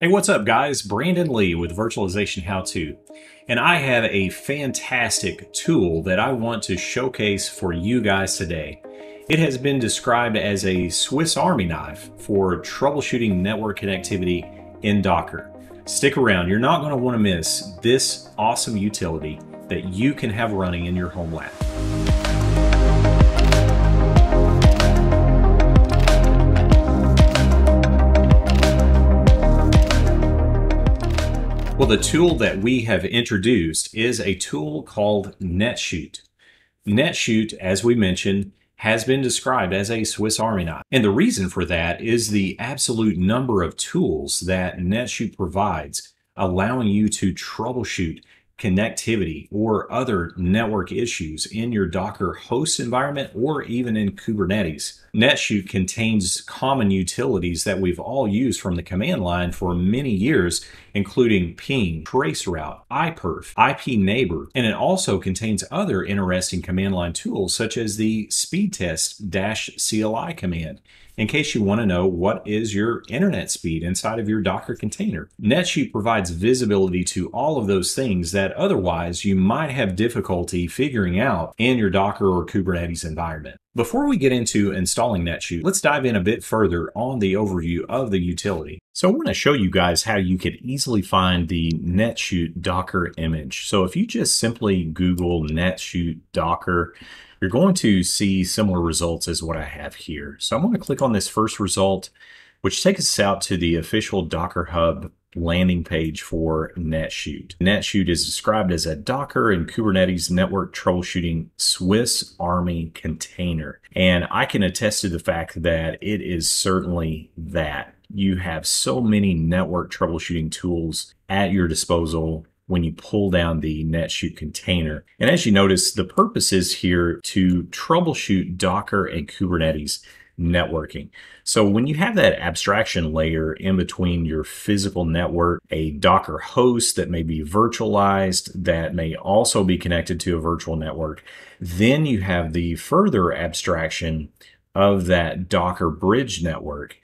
Hey, what's up guys? Brandon Lee with Virtualization How To. And I have a fantastic tool that I want to showcase for you guys today. It has been described as a Swiss Army knife for troubleshooting network connectivity in Docker. Stick around, you're not going to want to miss this awesome utility that you can have running in your home lab. Well, the tool that we have introduced is a tool called NetShoot. NetShoot, as we mentioned, has been described as a Swiss Army knife. And the reason for that is the absolute number of tools that NetShoot provides, allowing you to troubleshoot connectivity or other network issues in your Docker host environment or even in Kubernetes. NetShoot contains common utilities that we've all used from the command line for many years, including ping, traceroute, iperf, ipneighbor, and it also contains other interesting command line tools such as the speedtest-cli command in case you want to know what is your internet speed inside of your Docker container. NetShoot provides visibility to all of those things that otherwise you might have difficulty figuring out in your Docker or Kubernetes environment. Before we get into installing NetShoot, let's dive in a bit further on the overview of the utility. So I want to show you guys how you could easily find the NetShoot Docker image. So if you just simply Google NetShoot Docker, you're going to see similar results as what I have here. So I'm going to click on this first result, which takes us out to the official Docker Hub landing page for NetShoot. NetShoot is described as a Docker and Kubernetes network troubleshooting Swiss Army container. And I can attest to the fact that it is certainly that. You have so many network troubleshooting tools at your disposal when you pull down the NetShoot container. And as you notice, the purpose is here to troubleshoot Docker and Kubernetes networking. So when you have that abstraction layer in between your physical network, a Docker host that may be virtualized, that may also be connected to a virtual network, then you have the further abstraction of that Docker bridge network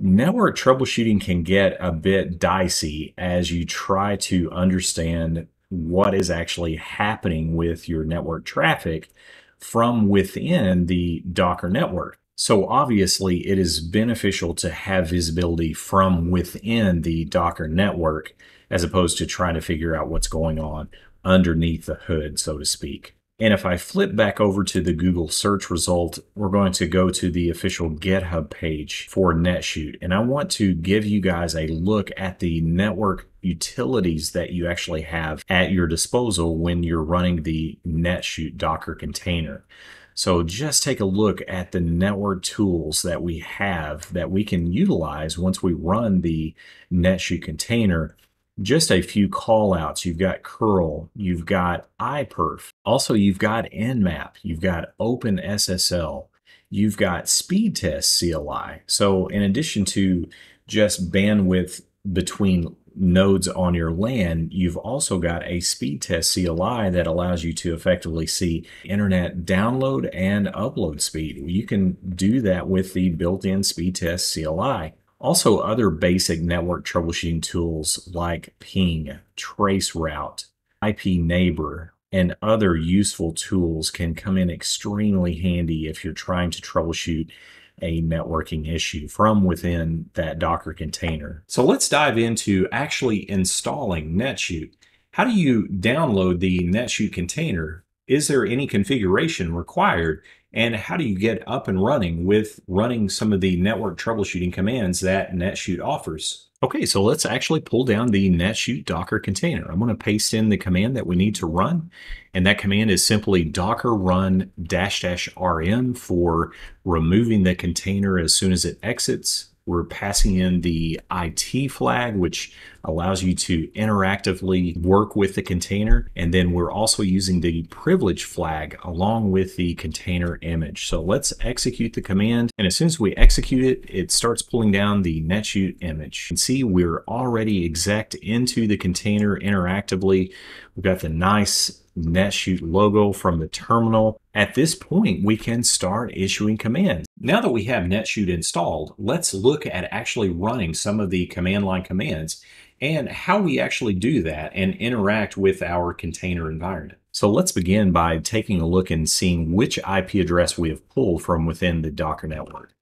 network troubleshooting can get a bit dicey as you try to understand what is actually happening with your network traffic from within the Docker network. So obviously it is beneficial to have visibility from within the Docker network as opposed to trying to figure out what's going on underneath the hood, so to speak. And if I flip back over to the Google search result, we're going to go to the official GitHub page for NetShoot. And I want to give you guys a look at the network utilities that you actually have at your disposal when you're running the NetShoot Docker container. So just take a look at the network tools that we have that we can utilize once we run the NetShoot container just a few call outs. You've got curl, you've got iperf. Also, you've got nmap, you've got OpenSSL, you've got speed test CLI. So in addition to just bandwidth between nodes on your LAN, you've also got a speed test CLI that allows you to effectively see internet download and upload speed. You can do that with the built-in speed test CLI. Also, other basic network troubleshooting tools like ping, traceroute, ipneighbor, and other useful tools can come in extremely handy if you're trying to troubleshoot a networking issue from within that Docker container. So let's dive into actually installing NetShoot. How do you download the NetShoot container? Is there any configuration required? And how do you get up and running with running some of the network troubleshooting commands that NetShoot offers. Okay, so let's actually pull down the NetShoot Docker container. I'm going to paste in the command that we need to run, and that command is simply docker run dash dash rm for removing the container as soon as it exits we're passing in the IT flag, which allows you to interactively work with the container. And then we're also using the privilege flag along with the container image. So let's execute the command. And as soon as we execute it, it starts pulling down the NetShoot image. You can see we're already exec into the container interactively. We've got the nice NetShoot logo from the terminal. At this point, we can start issuing commands. Now that we have NetShoot installed, let's look at actually running some of the command line commands and how we actually do that and interact with our container environment. So let's begin by taking a look and seeing which IP address we have pulled from within the Docker network.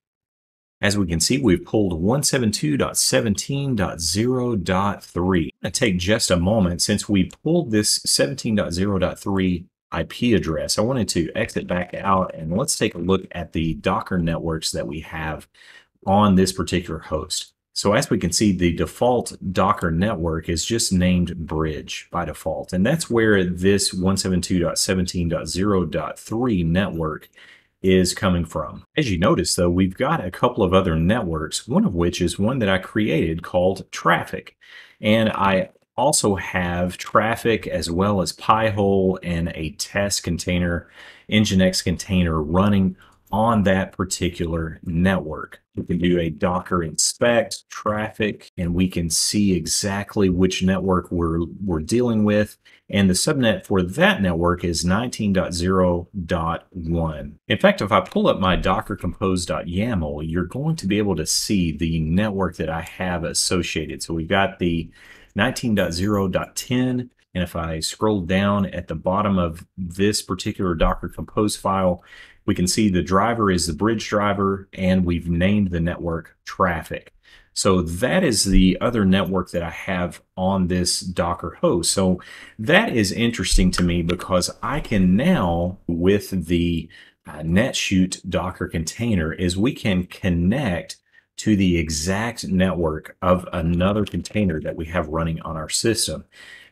As we can see, we've pulled 172.17.0.3. I'm going to take just a moment since we pulled this 17.0.3 IP address. I wanted to exit back out and let's take a look at the Docker networks that we have on this particular host. So as we can see, the default Docker network is just named bridge by default. And that's where this 172.17.0.3 network is coming from. As you notice though, we've got a couple of other networks, one of which is one that I created called Traffic. And I also have Traefik as well as Pi-hole and a test container, Nginx container running on that particular network. We can do a Docker inspect traffic, and we can see exactly which network we're, we're dealing with. And the subnet for that network is 19.0.1. In fact, if I pull up my docker compose.yaml, you're going to be able to see the network that I have associated. So we've got the 19.0.10 and if I scroll down at the bottom of this particular Docker Compose file, we can see the driver is the bridge driver and we've named the network traffic. So that is the other network that I have on this Docker host. So that is interesting to me because I can now, with the uh, NetShoot Docker container, is we can connect to the exact network of another container that we have running on our system.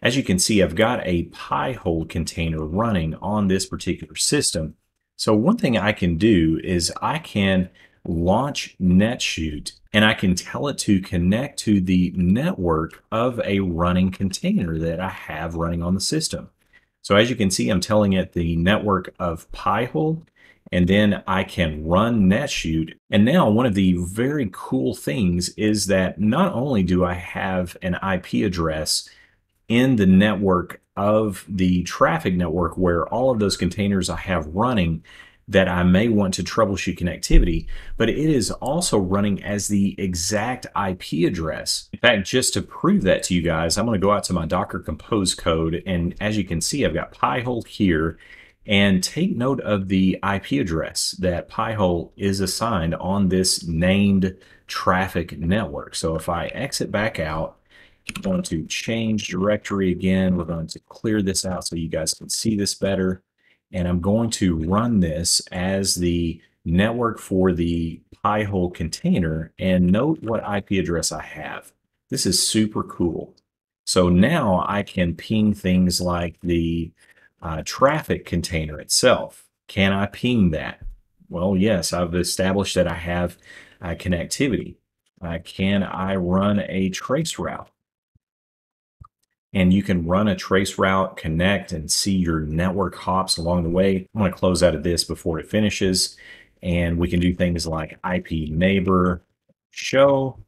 As you can see, I've got a Pi-hole container running on this particular system. So one thing I can do is I can launch NetShoot and I can tell it to connect to the network of a running container that I have running on the system. So as you can see, I'm telling it the network of Pi-hole and then I can run NetShoot. And now one of the very cool things is that not only do I have an IP address in the network of the traffic network where all of those containers I have running that I may want to troubleshoot connectivity, but it is also running as the exact IP address. In fact, just to prove that to you guys, I'm going to go out to my Docker Compose code, and as you can see, I've got Pi-hole here, and take note of the IP address that Pi-hole is assigned on this named traffic network. So if I exit back out, going to change directory again. We're going to clear this out so you guys can see this better. And I'm going to run this as the network for the Pi-hole container and note what IP address I have. This is super cool. So now I can ping things like the uh, Traefik container itself. Can I ping that? Well, yes, I've established that I have uh, connectivity. Uh, can I run a trace route? And you can run a trace route, connect, and see your network hops along the way. I'm going to close out of this before it finishes, and we can do things like IP neighbor show,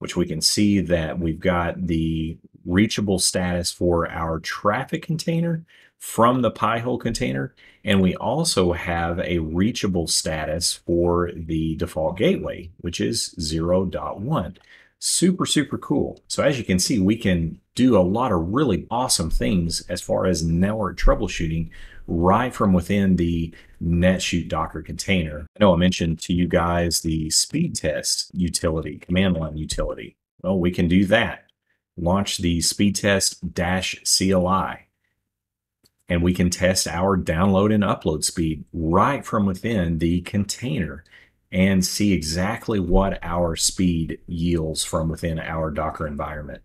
which we can see that we've got the reachable status for our Traefik container from the Pi-hole container, and we also have a reachable status for the default gateway, which is 0.1 super, super cool. So as you can see, we can do a lot of really awesome things as far as network troubleshooting right from within the NetShoot Docker container. I know I mentioned to you guys the speed test utility, command line utility. Well, we can do that. Launch the speed test dash CLI and we can test our download and upload speed right from within the container and see exactly what our speed yields from within our Docker environment.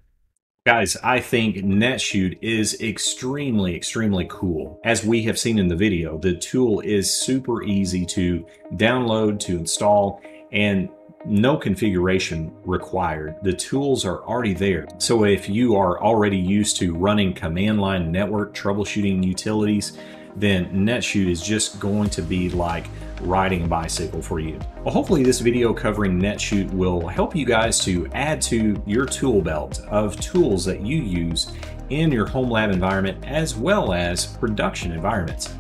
Guys, I think NetShoot is extremely, extremely cool. As we have seen in the video, the tool is super easy to download, to install, and no configuration required. The tools are already there. So if you are already used to running command line network troubleshooting utilities, then NetShoot is just going to be like riding a bicycle for you. Well, hopefully this video covering NetShoot will help you guys to add to your tool belt of tools that you use in your home lab environment as well as production environments.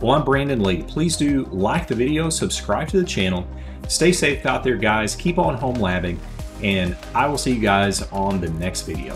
Well, I'm Brandon Lee. Please do like the video, subscribe to the channel. Stay safe out there, guys. Keep on home labbing, and I will see you guys on the next video.